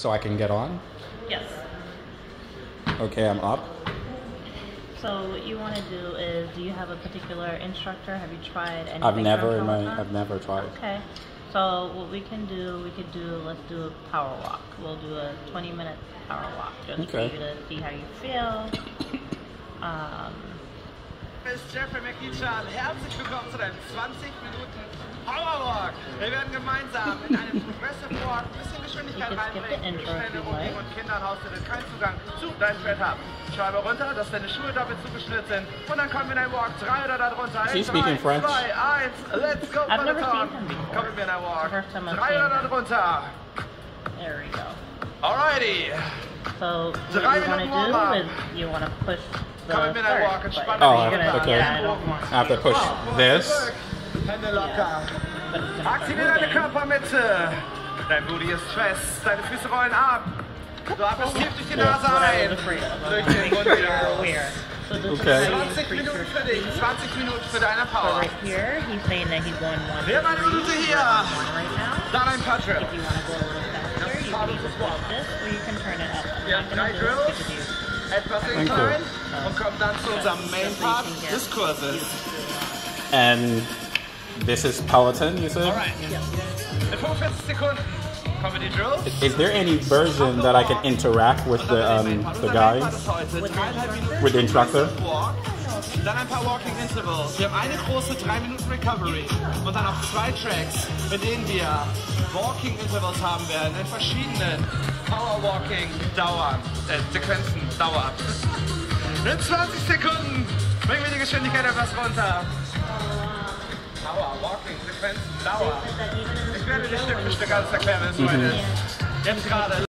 so I can get on. Yes. Okay, I'm up. So what you want to do is, do you have a particular instructor? Have you tried anything? I've never in my I've never tried. Okay. So what we can do, we could do, let's do a power walk. We'll do a 20 minute power walk just Okay. for you to see how you feel. Um, ist Jeffrey McEachan. Herzlich willkommen zu deinem 20 Minuten Powerwalk. Wir werden gemeinsam in einem Progressive Walk ein bisschen Geschwindigkeit reinbringen. the Runden like. und Kindern haust du dann keinen Zugang zu deinem Fett haben. Schreibe runter, dass deine Schuhe doppelt zugeschnürt sind. Und dann kommen wir in einen Walk. Drei oder darunter. Is he In speaking French? Zwei, eins, let's go, I've seen him before. Kommen wir in einen Walk. First time I've Drei seen oder him. darunter. there we go. Alrighty. So what you want to do is you want to push the Kommen wir in einen Walk. first button. Oh, You're gonna- oh, okay. Yeah, I I have to push oh. this. Hände locker. but it's gonna Aktiviere deine. Körpermitte. Dein Booty ist fest. Deine Füße rollen ab. Du atmest tief durch die Nase ein. was afraid of. Durch den Mund wieder you're aus. aware. So this Okay. is how you 20 increase your Minuten für dich. 20 Minuten für deine Power. right here, he's saying that he's going one eine Minute hier. We're on one right now. Dann ein paar If Drills. you want to go a little faster, you can either push this or you can turn it up. I'm Wir not haben gonna drei it Drills. because you- Etwas you. incline. Und kommen dann zu unserem Main Part des Kurses. And this is Peloton, you said? Alright. In 45 Sekunden kommen die Drills. Is there any version that I can interact with the um, the guys? With the instructor? Walk. Dann ein paar Walking Intervals. Wir haben eine große 3 Minuten Recovery und dann noch zwei Tracks, mit denen wir Walking Intervals haben werden in verschiedenen Power Walking Dauern, äh, Sequenzen, Dauer. In 20 Sekunden bringen wir die Geschwindigkeit etwas runter. Power Walking Sequenzen, Dauer. Ich werde dir Stück für Stück alles erklären, wenn es soweit ist. Jetzt gerade